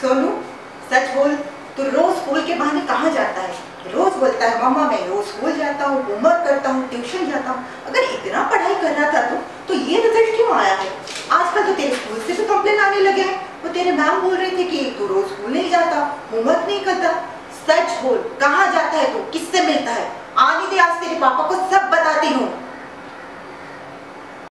सोनू, सच बोल, तू रोज स्कूल के बहाने कहाँ जाता है? रोज बोलता है मामा मैं रोज स्कूल जाता हूँ, होमवर्क करता हूँ, ट्यूशन जाता हूँ। अगर इतना पढ़ाई कर रहा था तो तो ये रिज़ल्ट क्यों आया है? आजकल तो तेरे स्कूल से भी कंप्लेन आने लगे हैं। वो तेरे मैम बोल रहे थे कि तू रोज स्कूल नहीं जाता, होमवर्क नहीं करता। सच बोल, कहाँ जाता है तू? किससे मिलता है? आने दे आज तेरे पापा को सब बताती